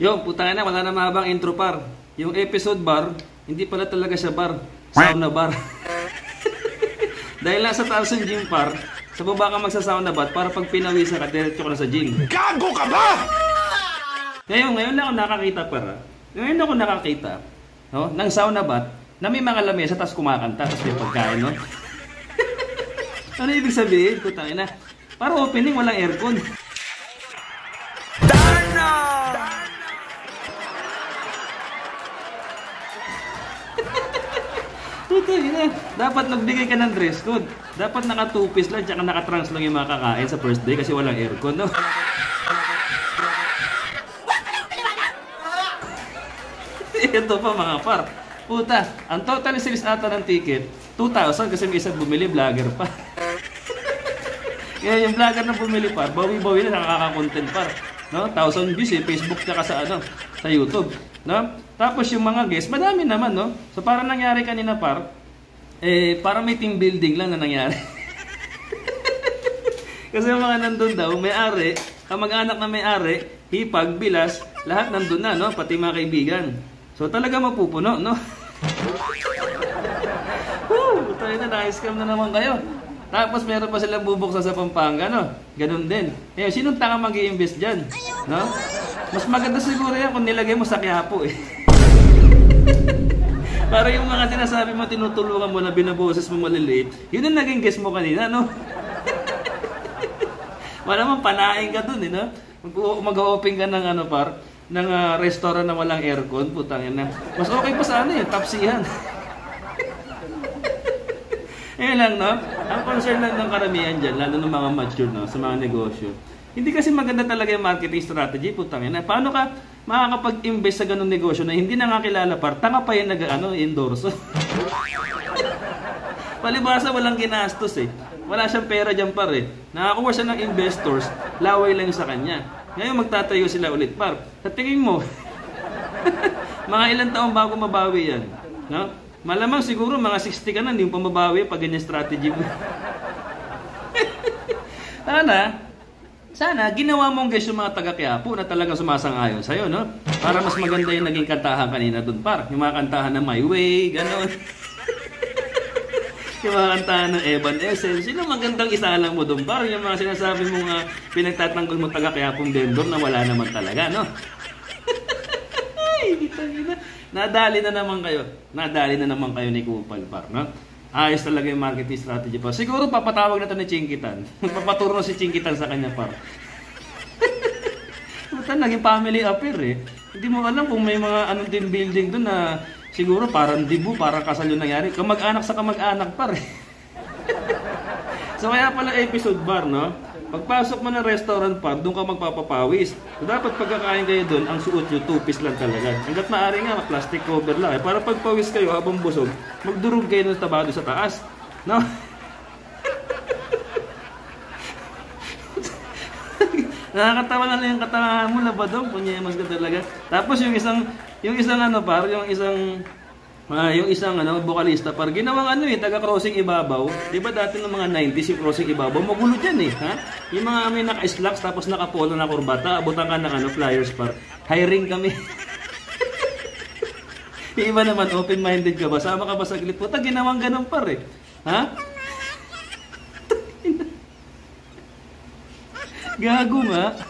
Yo, putang na, wala na mahabang intro par. Yung episode bar, hindi pala talaga siya bar. Sauna bar. Dahil nasa taas yung gym par, sa baba ka magsasauna bat para pag pinawisan ka, diretso ka na sa gym. Gago ka ba? Ngayon, ngayon lang ako nakakita para. Ngayon ako nakakita, no, ng sauna bat na may mga lamesa tapos kumakanta tapos may pagkain, no? ano ibig sabihin? Putang ina. Para opening, walang aircon. Putang ina. Dapat nagbigay ka ng dress code. Dapat naka two piece lang tsaka naka trunks lang yung mga sa first day kasi walang aircon, no? Ito pa mga par. Puta, ang total sales ata ng ticket, 2,000 kasi may isang bumili, vlogger pa. Kaya yung vlogger na bumili par, bawi-bawi na nakaka-content par. No? 1,000 views eh, Facebook tsaka sa ano, sa YouTube. No? Tapos yung mga guests, madami naman, no? So parang nangyari kanina par, eh, parang may team building lang na nangyari. Kasi yung mga nandun daw, may-ari, kamag-anak na may-ari, hipag, bilas, lahat nandun na, no? Pati mga kaibigan. So talaga mapupuno, no? Woo! Tayo na, na-scam na naman kayo. Tapos meron pa silang bubuksan sa Pampanga, no? Ganun din. Eh, sinong tanga mag invest dyan? No? Mas maganda siguro yan kung nilagay mo sa Quiapo, eh. Para yung mga sinasabi mo, tinutulungan mo na binaboses mo maliliit, yun ang naging guess mo kanina, no? Wala mang panain ka dun, eh, no? Mag- Mag-open ka ng ano par, ng ah, restaurant na walang aircon, putang ina. Mas okay pa sa ano eh, tapsihan. eh lang, no? Ang concern lang ng karamihan dyan, lalo ng mga mature, no? Sa mga negosyo. Hindi kasi maganda talaga yung marketing strategy, putang ina. Paano ka makakapag-invest sa ganung negosyo na hindi na nga kilala par, tanga pa yung nag, ano. Palibasa walang ginastos eh. Wala siyang pera dyan par eh. Nakakuha siya ng investors, laway lang sa kanya. Ngayon magtatayo sila ulit par. Sa tingin mo, mga ilang taon bago mabawi yan. No? Malamang siguro mga 60 ka na, hindi mo pa mabawi pag ganyan strategy mo. Sana, sana ginawa mong guys yung mga taga Quiapo na talagang sumasang-ayon sa'yo, no? Para mas maganda yung naging kantahan kanina doon par. Yung mga kantahan ng My Way, gano'n. yung mga kantahan ng Evan Essence, sino magandang isalang mo doon par? Yung mga sinasabi mo nga pinagtatanggol mo taga Quiapong vendor na wala naman talaga, no? Ay, na. Nadali na naman kayo. Nadali na naman kayo ni Kupal par, no? Ayos talaga yung marketing strategy pa. Siguro papatawag na to ni Chinkitan. Magpapaturo si Chinkitan sa kanya par. Puta, naging family affair eh. Hindi mo alam kung may mga anong din building doon na siguro parang dibu, parang kasal yung nangyari. Kamag-anak sa kamag-anak par eh. so kaya pala episode bar, no? Pagpasok mo ng restaurant par, doon ka magpapapawis. So, dapat pagkakain kayo doon, ang suot nyo, two-piece lang talaga. Hanggat maaari nga, plastic cover lang. Eh. Para pagpawis kayo habang busog, magdurog kayo ng tabado sa taas. No? Nakakatawa na lang yung katangahan mo, labadong, punyemas ka talaga. Tapos yung isang, yung isang ano par, yung isang Ah, yung isang ano, vocalista par ginawang ano eh, taga crossing ibabaw. 'Di ba dati ng mga 90s yung crossing ibabaw, magulo diyan eh, ha? Yung mga may naka-slacks tapos naka-polo na kurbata, abutan ka ng ano, flyers par. Hiring kami. yung iba naman open-minded ka ba? Sama ka ba sa glit? Puta, ginawang ganun par eh. Ha? Gago nga.